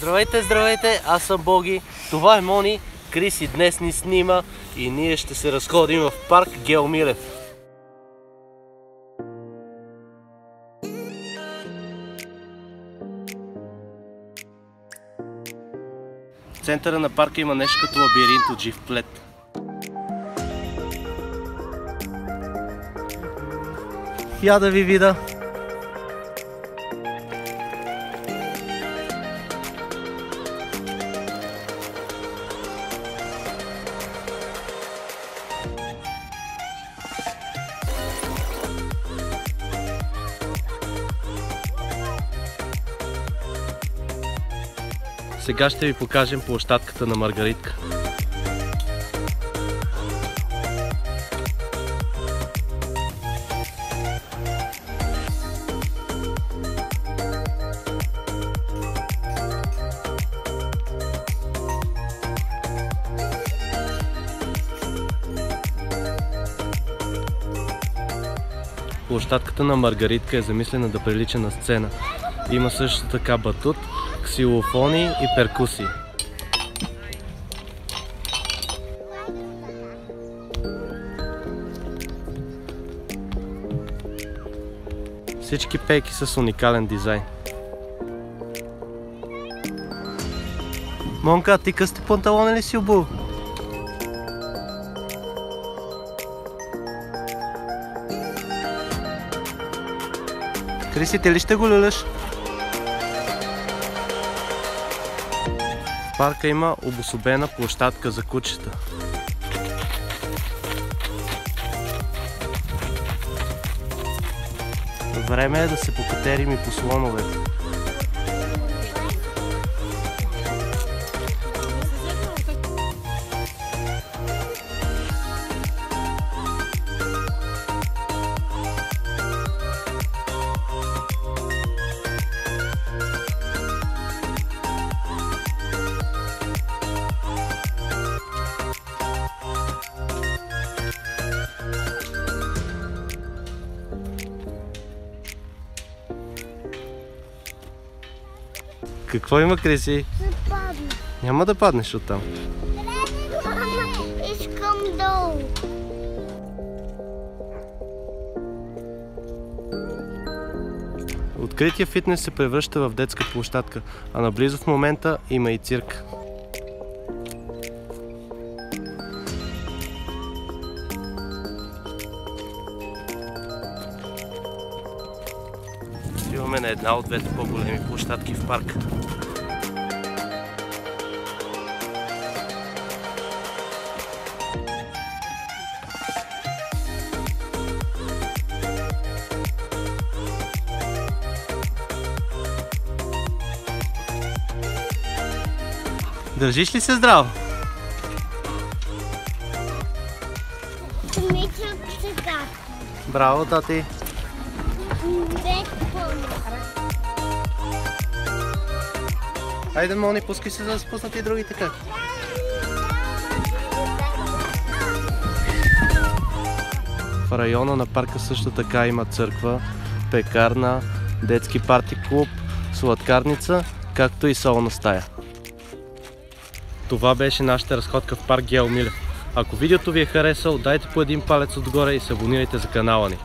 Здравейте, здравейте, аз съм Боги, това е Мони, Крис и днес ни снима и ние ще се разходим в парк Гео Милев. В центъра на парка има нещо като лабиринт от жив плет. Я да ви вида. Сега ще ви покажем площадката на Маргаритка. Площадката на Маргаритка е замислена да прилича на сцена. Има също така батут, ксилофони и перкусии. Всички пейки са с уникален дизайн. Монка, ти късти панталони ли си обул? Криси, ти ли ще го люляш? Парка има обособена площадка за кучета. Време е да се покатерим и по слоновете. Какво има, Криси? Падна. Няма да паднеш оттам. Искам долу. Открития фитнес се превръща в детска площадка, а наблизо в момента има и цирк. Отиваме на една от двете по-големи площадки в парка. Държиш ли се здраво? Мисля Хайде, Мони, пускай се, за да спуснат и другите как. В района на парка също така има църква, пекарна, детски парти клуб, сладкарница, както и солна стая. Това беше нашата разходка в парк Гео Милев. Ако видеото ви е харесал, дайте по един палец отгоре и се абонирайте за канала ни.